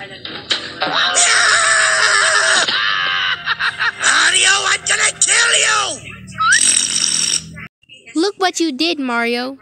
Mario, I'm gonna kill you! Look what you did, Mario.